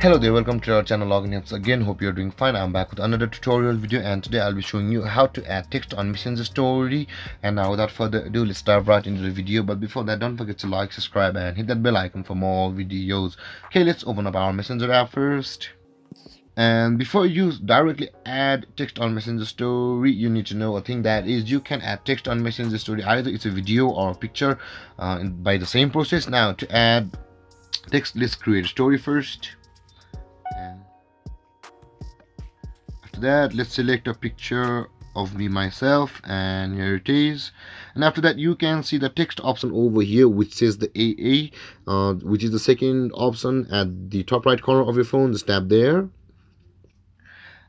hello there welcome to our channel Login Helps again. Hope you're doing fine. I'm back with another tutorial video and today i'll be showing you how to add text on messenger story. And now without further ado let's dive right into the video. But before that don't forget to like subscribe and hit that bell icon for more videos. Okay let's open up our messenger app first. And before you directly add text on messenger story you need to know a thing that is you can add text on messenger story. Either it's a video or a picture uh, by the same process. Now to add text let's create a story first after that let's select a picture of me myself and here it is. And after that you can see the text option over here which says the AA uh, which is the second option at the top right corner of your phone just tap there.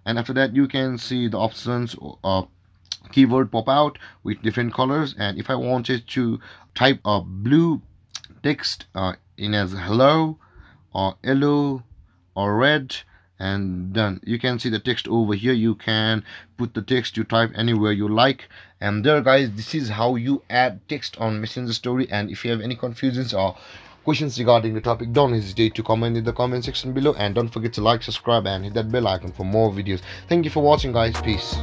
And after that you can see the options uh, keyword pop out with different colors. And if I wanted to type a blue text uh, in as hello or yellow or red and done. You can see the text over here. You can put the text you type anywhere you like. And there guys this is how you add text on messenger story. And if you have any confusions or questions regarding the topic don't hesitate to comment in the comment section below. And don't forget to like subscribe and hit that bell icon for more videos. Thank you for watching guys. Peace